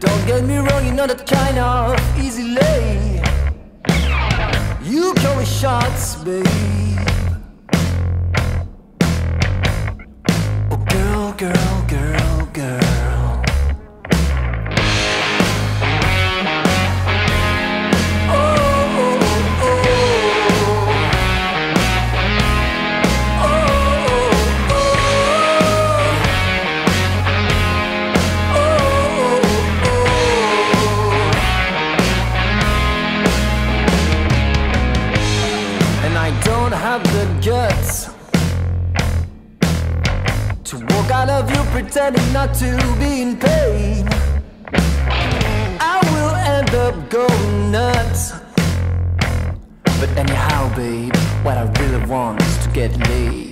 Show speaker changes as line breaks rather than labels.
not get me wrong, you're not that kind of easy lay. You call shots, babe. Oh, girl, girl, don't have the guts to walk out of you pretending not to be in pain. I will end up going nuts. But anyhow, babe, what I really want is to get laid.